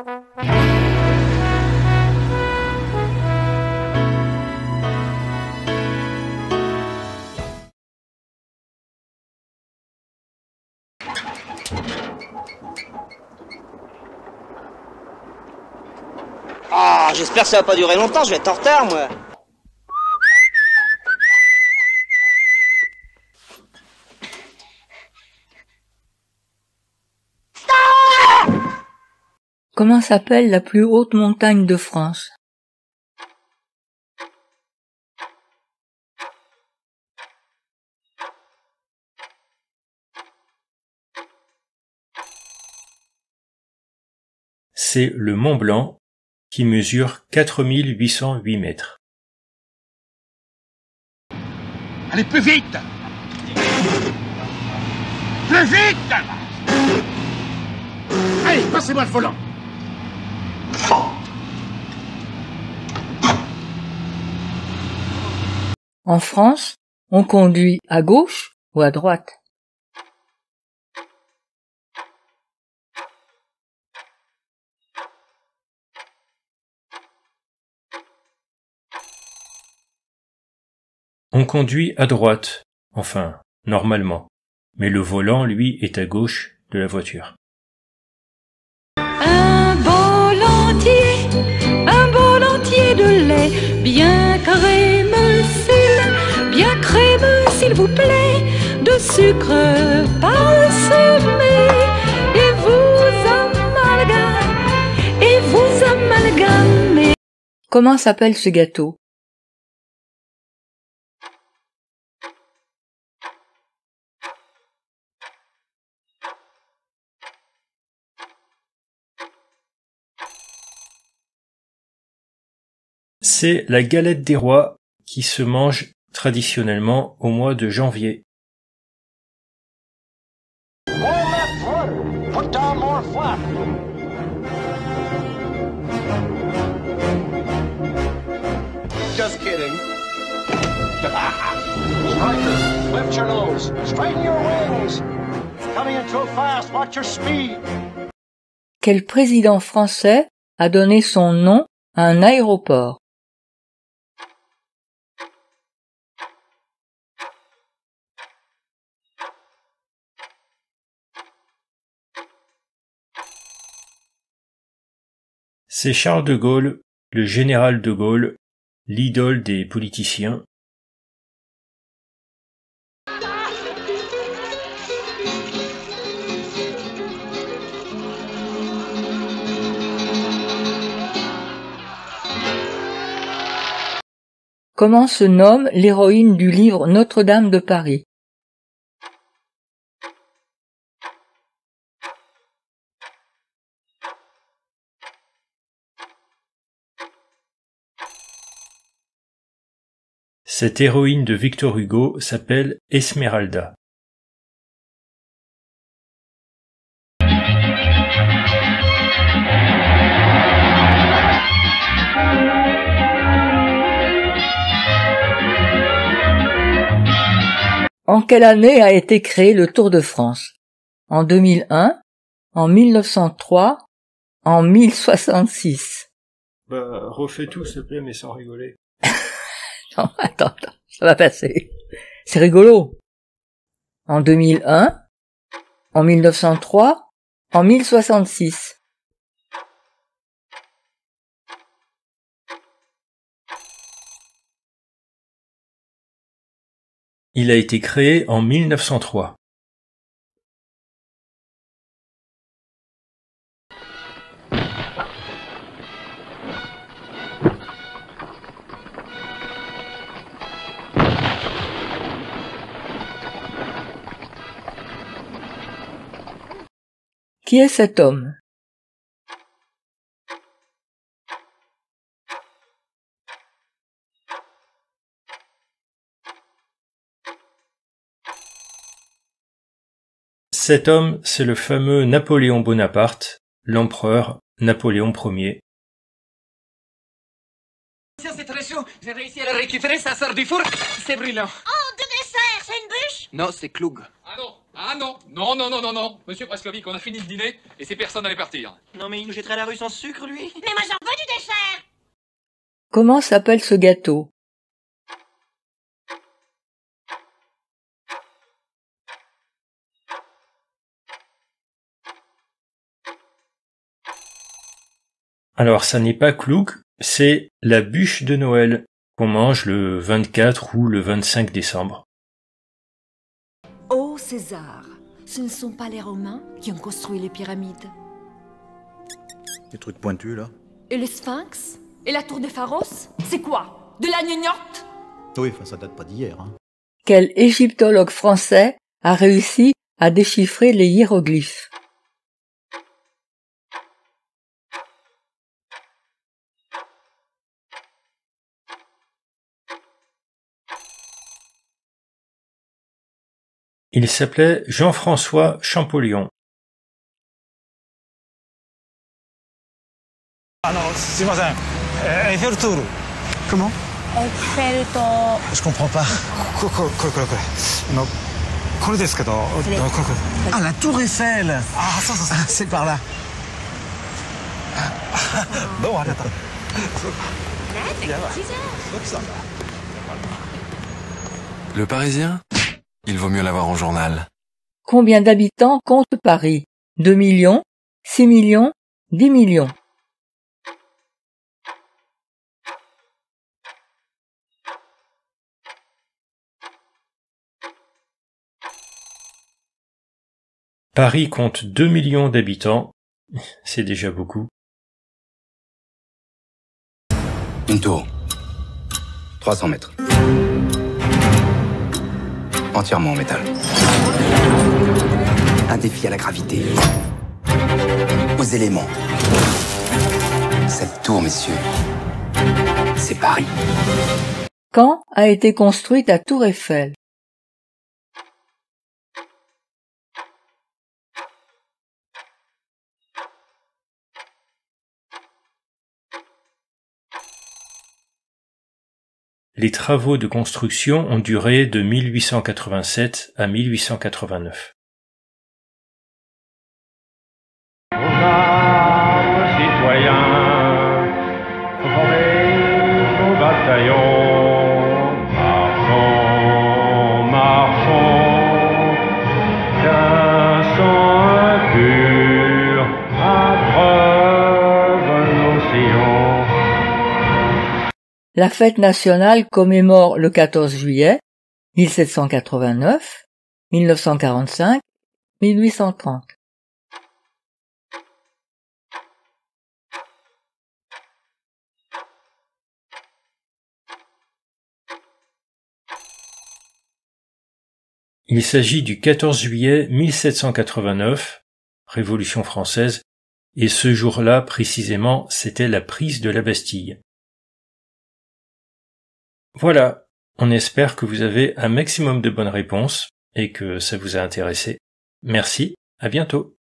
Ah, j'espère que ça va pas durer longtemps, je vais être en retard, moi. Comment s'appelle la plus haute montagne de France? C'est le Mont Blanc, qui mesure 4808 mètres. Allez, plus vite! Plus vite! Allez, passez-moi le volant En France, on conduit à gauche ou à droite? On conduit à droite, enfin, normalement, mais le volant, lui, est à gauche de la voiture. De lait, bien crémeux, s'il, bien s'il vous plaît, de sucre parsemé, et vous amalgamez, et vous amalgamez. Comment s'appelle ce gâteau? C'est la galette des rois qui se mange traditionnellement au mois de janvier. Put down more flap Just kidding. Strikers, lift your nose. Straighten your wings. Coming in too fast. Watch your speed. Quel président français a donné son nom à un aéroport? C'est Charles de Gaulle, le général de Gaulle, l'idole des politiciens. Comment se nomme l'héroïne du livre Notre-Dame de Paris? Cette héroïne de Victor Hugo s'appelle Esmeralda. En quelle année a été créé le Tour de France? En 2001 En 1903 En 1066 Bah, refais tout, s'il te plaît, mais sans rigoler. Attends, attends, ça va passer. C'est rigolo. En 2001 En 1903 En 1066 Il a été créé en 1903. Qui est cet homme? Cet homme, c'est le fameux Napoléon Bonaparte, l'empereur Napoléon Ier. C'est très chaud. J'ai réussi à le récupérer, ça sort du four. C'est brûlant. Oh, de dessert, c'est une bûche? Non, c'est cloug. Ah non, Ah non, non, non, non, non, non. Monsieur Prescovic, on a fini le dîner et ces personnes allaient partir. Non mais il nous jetterait à la rue sans sucre, lui Mais moi j'en veux du dessert Comment s'appelle ce gâteau? Alors ça n'est pas clouk, c'est la bûche de Noël qu'on mange le 24 ou le 25 décembre. César, ce ne sont pas les Romains qui ont construit les pyramides. Des trucs pointus là. Et les sphinx? Et la tour des Pharos? C'est quoi? De la gnognotte? Oui, enfin ça date pas d'hier. Hein. Quel égyptologue français a réussi à déchiffrer les hiéroglyphes? Il s'appelait Jean-François Champollion. Ah non, c'est moi ça. Il tour. Comment? Il fait tour. Je comprends pas. Coucou, coucou, coucou. Non. Coucou des escadents. Ah, la tour Eiffel. Ah, ah c'est par là. Bon, regarde, pardon. C'est. Le parisien? Il vaut mieux l'avoir en journal. Combien d'habitants compte Paris? 2 millions 6 millions 10 millions Paris compte 2 millions d'habitants. C'est déjà beaucoup. Une tour. 300 mètres. Entièrement en métal. Un défi à la gravité. Aux éléments. Cette tour, messieurs, c'est Paris. Quand a été construite la tour Eiffel? Les travaux de construction ont duré de 1887 à 1889. citoyens, La fête nationale commémore le 14 juillet 1789, 1945, 1830. Il s'agit du 14 juillet 1789, Révolution française, et ce jour-là précisément c'était la prise de la Bastille. Voilà, on espère que vous avez un maximum de bonnes réponses et que ça vous a intéressé. Merci, à bientôt.